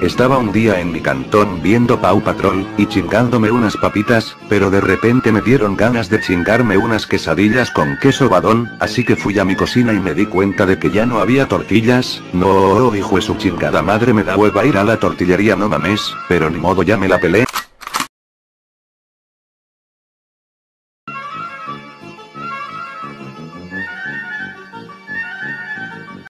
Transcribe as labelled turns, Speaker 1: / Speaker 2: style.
Speaker 1: Estaba un día en mi cantón viendo Pau Patrol, y chingándome unas papitas, pero de repente me dieron ganas de chingarme unas quesadillas con queso badón, así que fui a mi cocina y me di cuenta de que ya no había tortillas, no hijo de su chingada madre me da hueva ir a la tortillería no mames, pero ni modo ya me la pelé,